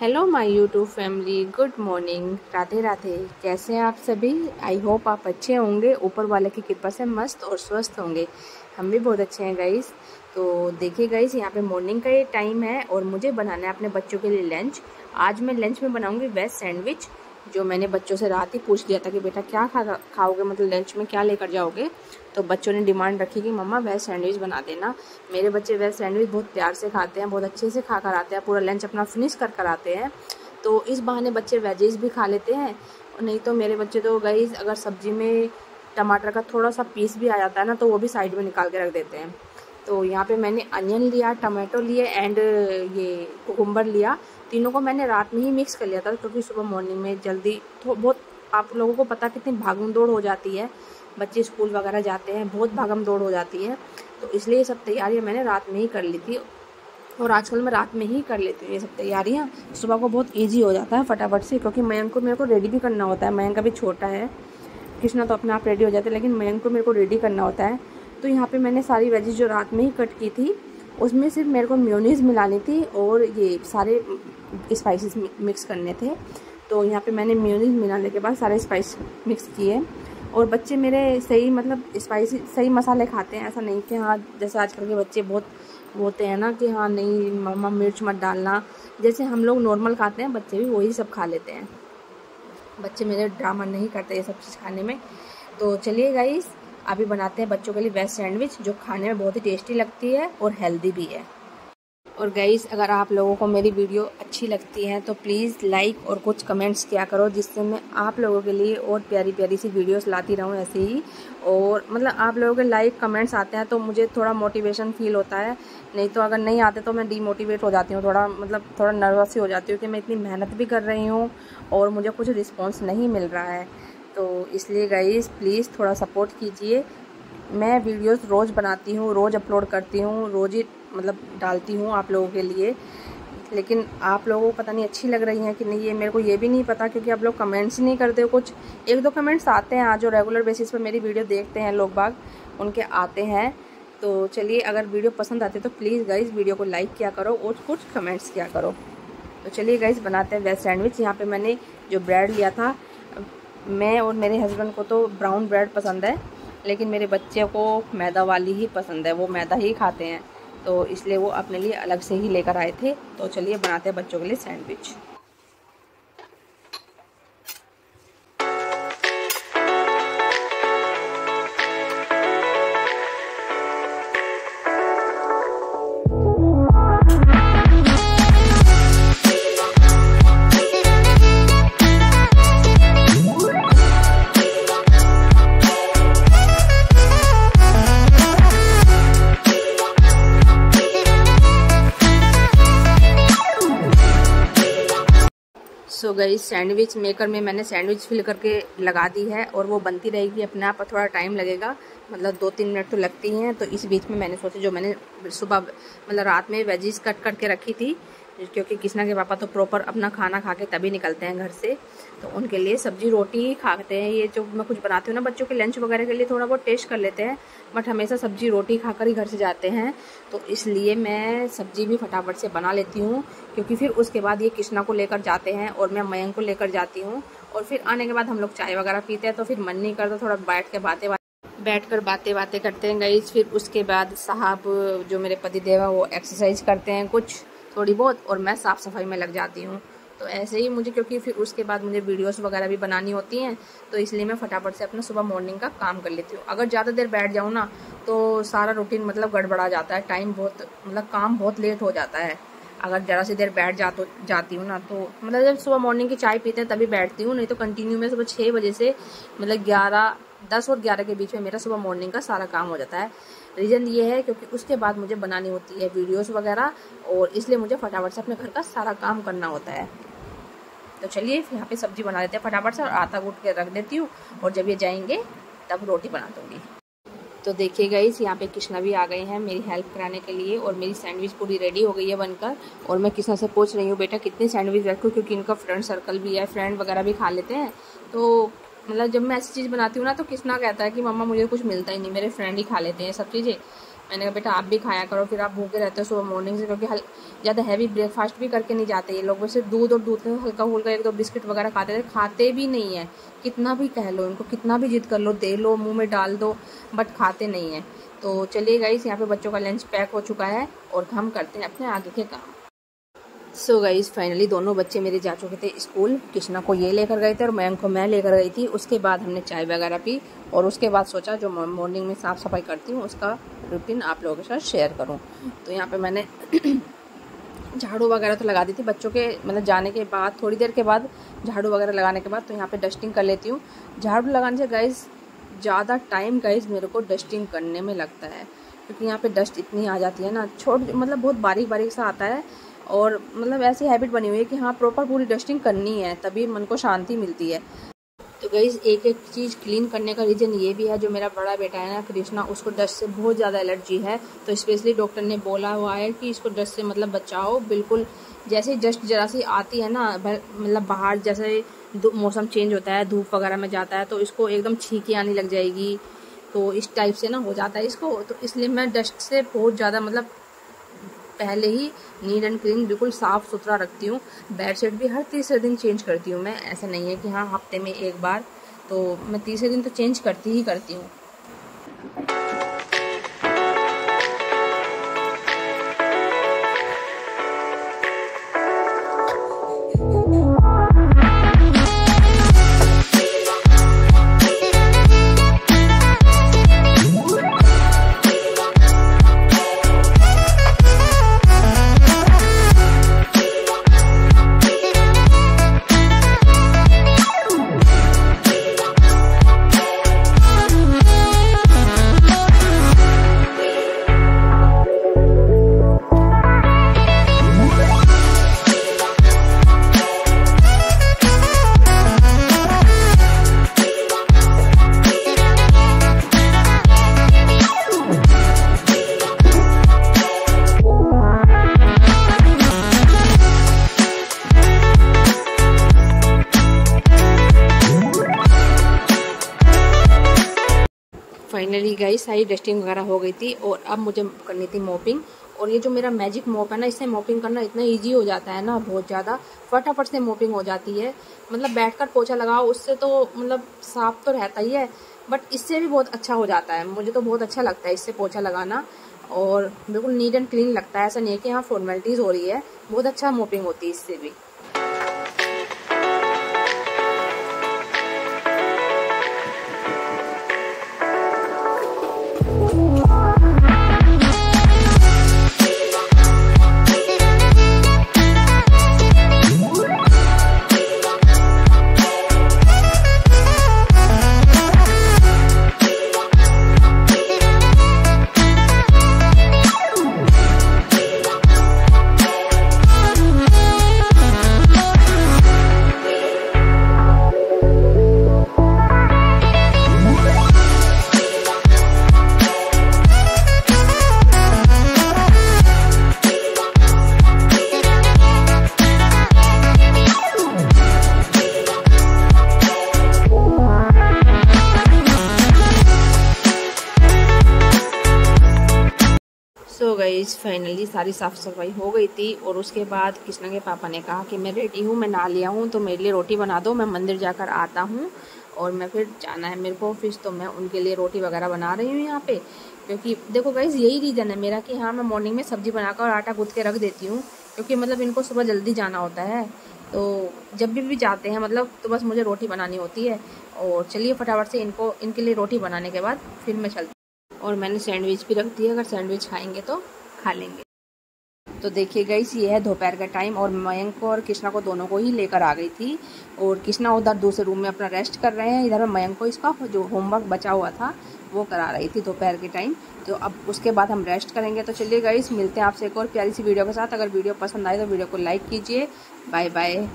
Hello my YouTube family good morning Radhe Radhe. कैसे हैं आप सभी? आई होप आप अच्छे होंगे. ऊपर वाले की कृपा से मस्त और स्वस्थ होंगे. हम भी बहुत अच्छे हैं गाइस तो देखिए गाइस यहाँ पे मॉर्निंग का ये टाइम है और मुझे बनाना है अपने बच्चों के लिए लंच आज मैं लंच में बनाऊँगी वेज सैंडविच जो मैंने बच्चों से रात ही पूछ लिया था कि बेटा क्या खा खाओगे? मतलब लंच में क्या लेकर जाओगे? तो बच्चों ने डिमांड रखी कि, मम्मा वेज सैंडविच बना देना। मेरे बच्चे वेज सैंडविच बहुत प्यार से खाते हैं, बहुत अच्छे से खा कर आते हैं, पूरा लंच अपना फिनिश कर कर आते हैं। तो इस बहाने बच्चे वेजेस भी खा लेते हैं। नहीं तो मेरे बच्चे तो गई अगर सब्ज़ी में टमाटर का थोड़ा सा पीस भी आ जाता है ना तो वो भी साइड में निकाल के रख देते हैं। तो यहाँ पे मैंने अनियन लिया टमाटो लिए एंड ये कुकुम्बर लिया। तीनों को मैंने रात में ही मिक्स कर लिया था, क्योंकि सुबह मॉर्निंग में जल्दी बहुत आप लोगों को पता कितनी भागम दौड़ हो जाती है। बच्चे स्कूल वगैरह जाते हैं, बहुत भागम दौड़ हो जाती है। तो इसलिए सब तैयारियाँ मैंने रात में ही कर ली थी और आजकल मैं रात में ही कर लेती हूँ ये सब तैयारियाँ। सुबह को बहुत ईजी हो जाता है फटाफट से, क्योंकि मयंक को मेरे को रेडी भी करना होता है। मयंक अभी छोटा है, कृष्णा तो अपने आप रेडी हो जाते हैं, लेकिन मयंक को मेरे को रेडी करना होता है। तो यहाँ पे मैंने सारी वेजेस जो रात में ही कट की थी उसमें सिर्फ़ मेरे को म्योनीज मिलानी थी और ये सारे स्पाइसेस मिक्स करने थे। तो यहाँ पे मैंने म्योनीज मिलाने के बाद सारे स्पाइस मिक्स किए। और बच्चे मेरे सही मतलब स्पाइसी सही मसाले खाते हैं। ऐसा नहीं कि हाँ जैसे आजकल के बच्चे बहुत होते हैं ना कि हाँ नहीं, मम्मा मिर्च मत डालना। जैसे हम लोग नॉर्मल खाते हैं, बच्चे भी वही सब खा लेते हैं। बच्चे मेरे ड्रामा नहीं करते ये सब चीज़ खाने में। तो चलिए गाइस अभी बनाते हैं बच्चों के लिए वेज सैंडविच जो खाने में बहुत ही टेस्टी लगती है और हेल्दी भी है। और गईस अगर आप लोगों को मेरी वीडियो अच्छी लगती है तो प्लीज़ लाइक और कुछ कमेंट्स किया करो, जिससे मैं आप लोगों के लिए और प्यारी प्यारी सी वीडियोस लाती रहूँ ऐसे ही। और मतलब आप लोगों के लाइक कमेंट्स आते हैं तो मुझे थोड़ा मोटिवेशन फील होता है। नहीं तो अगर नहीं आते तो मैं डीमोटिवेट हो जाती हूँ, थोड़ा मतलब थोड़ा नर्वस ही हो जाती हूँ कि मैं इतनी मेहनत भी कर रही हूँ और मुझे कुछ रिस्पॉन्स नहीं मिल रहा है। तो इसलिए गाइस प्लीज़ थोड़ा सपोर्ट कीजिए। मैं वीडियोस रोज़ बनाती हूँ, रोज़ अपलोड करती हूँ, रोज़ ही मतलब डालती हूँ आप लोगों के लिए। लेकिन आप लोगों को पता नहीं अच्छी लग रही हैं कि नहीं, ये मेरे को ये भी नहीं पता क्योंकि आप लोग कमेंट्स नहीं करते हो। कुछ एक दो कमेंट्स आते हैं आज जो रेगुलर बेसिस पर मेरी वीडियो देखते हैं लोग बाग, उनके आते हैं। तो चलिए, अगर वीडियो पसंद आती है तो प्लीज़ गाइज़ वीडियो को लाइक किया करो और कुछ कमेंट्स किया करो। तो चलिए गाइज़ बनाते हैं वेज सैंडविच यहाँ पे मैंने जो ब्रेड लिया था मैं और मेरे हस्बैंड को तो ब्राउन ब्रेड पसंद है, लेकिन मेरे बच्चे को मैदा वाली ही पसंद है, वो मैदा ही खाते हैं। तो इसलिए वो अपने लिए अलग से ही लेकर आए थे। तो चलिए बनाते हैं बच्चों के लिए सैंडविच सो गई। सैंडविच मेकर में मैंने सैंडविच फिल करके लगा दी है और वो बनती रहेगी। अपने आप पर थोड़ा टाइम लगेगा मतलब दो तीन मिनट तो लगती हैं। तो इस बीच में मैंने सोचा, जो मैंने सुबह मतलब रात में वेजीज कट करके रखी थी क्योंकि कृष्णा के पापा तो प्रॉपर अपना खाना खा के तभी निकलते हैं घर से। तो उनके लिए सब्ज़ी रोटी ही खाते हैं। ये जो मैं कुछ बनाती हूँ ना, बच्चों के लंच वगैरह के लिए थोड़ा बहुत टेस्ट कर लेते हैं बट हमेशा सब्ज़ी रोटी खाकर ही घर से जाते हैं। तो इसलिए मैं सब्ज़ी भी फटाफट से बना लेती हूँ, क्योंकि फिर उसके बाद ये कृष्णा को लेकर जाते हैं और मैं मयंक को लेकर जाती हूँ। और फिर आने के बाद हम लोग चाय वगैरह पीते हैं तो फिर मन नहीं करता थोड़ा बैठ के बातें बैठ कर बातें बातें करते हैं गई फिर उसके बाद साहब, जो मेरे पति देव है वो एक्सरसाइज करते हैं कुछ। थोड़ी बहुत और मैं साफ़ सफ़ाई में लग जाती हूँ। तो ऐसे ही मुझे क्योंकि फिर उसके बाद मुझे वीडियोस वगैरह भी बनानी होती हैं तो इसलिए मैं फटाफट से अपना सुबह मॉर्निंग का काम कर लेती हूँ। अगर ज़्यादा देर बैठ जाऊँ ना तो सारा रूटीन मतलब गड़बड़ा जाता है टाइम बहुत मतलब काम बहुत लेट हो जाता है। अगर ज़रा सी देर बैठ जा तो जाती हूँ ना तो मतलब जब सुबह मॉर्निंग की चाय पीते हैं तभी बैठती हूँ, नहीं तो कंटिन्यू में सुबह छः बजे से मतलब ग्यारह दस और ग्यारह के बीच में मेरा सुबह मॉर्निंग का सारा काम हो जाता है। रीज़न ये है क्योंकि उसके बाद मुझे बनानी होती है वीडियोस वगैरह और इसलिए मुझे फटाफट से अपने घर का सारा काम करना होता है। तो चलिए यहाँ पे सब्ज़ी बना देते हैं फटाफट से और आटा गूट के रख देती हूँ और जब ये जाएँगे तब रोटी बना दूँगी। तो देखिए गई यहाँ पे कृष्णा भी आ गए हैं मेरी हेल्प कराने के लिए और मेरी सैंडविच पूरी रेडी हो गई है बनकर और मैं कृष्णा से पूछ रही हूँ, बेटा, कितनी सैंडविच रखूँ? क्योंकि इनका फ्रेंड सर्कल भी है फ्रेंड वगैरह भी खा लेते हैं। तो मतलब जब मैं ऐसी चीज़ बनाती हूँ ना तो कृष्णा कहता है कि मम्मा मुझे कुछ मिलता ही नहीं, मेरे फ्रेंड ही खा लेते हैं सब चीज़ें। मैंने कहा, बेटा, आप भी खाया करो, फिर आप भूखे रहते हो सुबह मॉर्निंग से, क्योंकि ज़्यादा हैवी ब्रेकफास्ट भी करके नहीं जाते ये लोग, वैसे दूध और दूध हल्का फुल्का एक दो बिस्किट वगैरह खाते थे, खाते भी नहीं है। कितना भी कह लो इनको, कितना भी जिद कर लो, दे लो, मुँह में डाल दो बट खाते नहीं हैं। तो चलिए गाइस यहाँ पे बच्चों का लंच पैक हो चुका है और हम करते हैं अपने आगे के काम। सो गाइज़ फाइनली दोनों बच्चे मेरे जा चुके थे स्कूल कृष्णा को ये लेकर गए थे और मयंक को मैं लेकर गई थी। उसके बाद हमने चाय वगैरह पी और उसके बाद सोचा, जो मॉर्निंग में साफ़ सफ़ाई करती हूँ, उसका रूटीन आप लोगों के साथ शेयर करूँ। तो यहाँ पे मैंने झाड़ू वगैरह तो लगा दी थी बच्चों के मतलब जाने के बाद, थोड़ी देर के बाद, झाड़ू वगैरह लगाने के बाद तो यहाँ पे डस्टिंग कर लेती हूँ। झाड़ू लगाने से गाइज़ ज़्यादा टाइम गाइज़ मेरे को डस्टिंग करने में लगता है। क्योंकि यहाँ पे डस्ट इतनी आ जाती है ना, छोट मतलब बहुत बारीक बारीक सा आता है। और मतलब ऐसी हैबिट बनी हुई है कि हाँ प्रॉपर पूरी डस्टिंग करनी है, तभी मन को शांति मिलती है। तो गई एक एक चीज़ क्लीन करने का रीज़न ये भी है, जो मेरा बड़ा बेटा है ना, कृष्णा, उसको डस्ट से बहुत ज़्यादा एलर्जी है। तो स्पेशली डॉक्टर ने बोला हुआ है कि इसको डस्ट से मतलब बचाओ, बिल्कुल जैसे डस्ट जरा सी आती है ना मतलब बाहर जैसे मौसम चेंज होता है, धूप वगैरह में जाता है तो इसको एकदम छींकी आने लग जाएगी। तो इस टाइप से ना हो जाता है इसको। तो इसलिए मैं डस्ट से बहुत ज़्यादा मतलब पहले ही नीट एंड क्लीन बिल्कुल साफ़ सुथरा रखती हूँ। बेडशीट भी हर तीसरे दिन चेंज करती हूँ मैं। ऐसा नहीं है कि हाँ हफ़्ते में एक बार तो मैं तीसरे दिन तो चेंज करती ही करती हूँ। गई, सारी डस्टिंग वगैरह हो गई थी और अब मुझे करनी थी मोपिंग और ये जो मेरा मैजिक मोप है ना, इससे मोपिंग करना इतना इजी हो जाता है ना, बहुत ज़्यादा। फटाफट से मोपिंग हो जाती है। मतलब बैठकर पोछा लगाओ, उससे तो मतलब साफ़ तो रहता ही है बट इससे भी बहुत अच्छा हो जाता है। मुझे तो बहुत अच्छा लगता है इससे पोछा लगाना और बिल्कुल नीट एंड क्लीन लगता है। ऐसा नहीं है कि यहाँ फॉर्मेलिटीज़ हो रही है, बहुत अच्छा मोपिंग होती है इससे भी। गाइज़ फाइनली सारी साफ़ सफ़ाई हो गई थी और उसके बाद कृष्णा के पापा ने कहा कि मैं रेडी हूँ, मैं नहा लिया हूँ तो मेरे लिए रोटी बना दो, मैं मंदिर जाकर आता हूँ और मैं फिर जाना है मेरे को ऑफ़िस तो मैं उनके लिए रोटी वगैरह बना रही हूँ यहाँ पे। क्योंकि देखो गाइज़ यही रीज़न है मेरा कि हाँ मैं मॉर्निंग में सब्ज़ी बनाकर और आटा गूँथ के रख देती हूँ, क्योंकि मतलब इनको सुबह जल्दी जाना होता है। तो जब भी भी जाते हैं मतलब तो बस मुझे रोटी बनानी होती है। और चलिए फटाफट से इनको, इनके लिए रोटी बनाने के बाद फिर मैं चलती और मैंने सैंडविच भी रख दिया, अगर सैंडविच खाएँगे तो खा लेंगे। तो देखिए गई ये है दोपहर का टाइम और मयंक और कृष्णा को दोनों को ही लेकर आ गई थी और कृष्णा उधर दूसरे रूम में अपना रेस्ट कर रहे हैं। इधर मयंक को इसका जो होमवर्क बचा हुआ था, वो करा रही थी दोपहर के टाइम तो अब उसके बाद हम रेस्ट करेंगे। तो चलिए गई मिलते हैं आपसे एक और प्यारी सी वीडियो के साथ। अगर वीडियो पसंद आए तो वीडियो को लाइक कीजिए। Bye bye